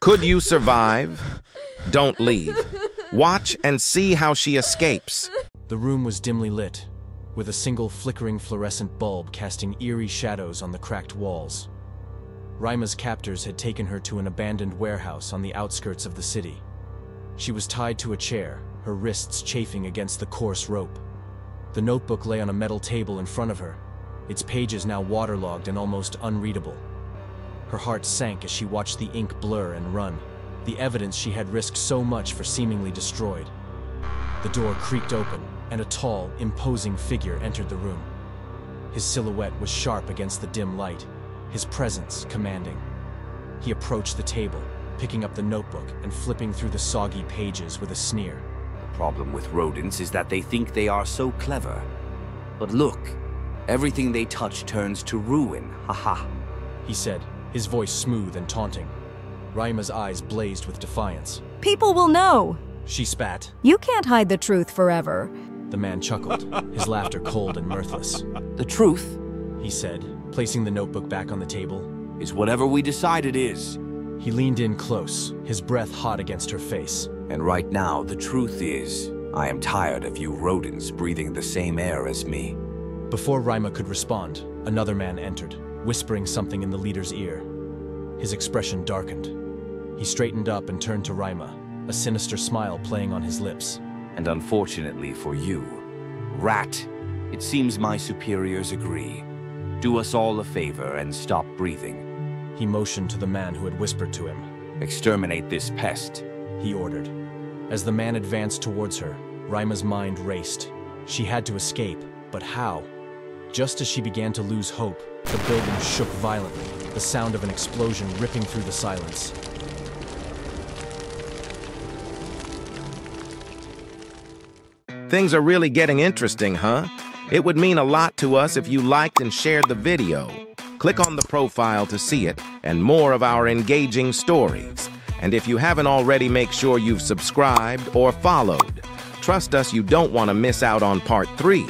Could you survive? Don't leave. Watch and see how she escapes. The room was dimly lit, with a single flickering fluorescent bulb casting eerie shadows on the cracked walls. Raima's captors had taken her to an abandoned warehouse on the outskirts of the city. She was tied to a chair, her wrists chafing against the coarse rope. The notebook lay on a metal table in front of her, its pages now waterlogged and almost unreadable. Her heart sank as she watched the ink blur and run, the evidence she had risked so much for seemingly destroyed. The door creaked open, and a tall, imposing figure entered the room. His silhouette was sharp against the dim light, his presence commanding. He approached the table, picking up the notebook and flipping through the soggy pages with a sneer. The problem with rodents is that they think they are so clever. But look, everything they touch turns to ruin, haha. He said, his voice smooth and taunting. Raima's eyes blazed with defiance. People will know. She spat. You can't hide the truth forever. The man chuckled, his laughter cold and mirthless. The truth He said, placing the notebook back on the table. is whatever we decide it is. He leaned in close, his breath hot against her face. And right now, the truth is, I am tired of you rodents breathing the same air as me. Before Raima could respond, another man entered, whispering something in the leader's ear. His expression darkened. He straightened up and turned to Raima, a sinister smile playing on his lips. And unfortunately for you, Rat, it seems my superiors agree. Do us all a favor and stop breathing. He motioned to the man who had whispered to him. Exterminate this pest. He ordered. As the man advanced towards her, Raima's mind raced. She had to escape, but how? Just as she began to lose hope, the building shook violently, the sound of an explosion ripping through the silence. Things are really getting interesting, huh? It would mean a lot to us if you liked and shared the video. Click on the profile to see it and more of our engaging stories. And if you haven't already, make sure you've subscribed or followed. Trust us, you don't want to miss out on part three.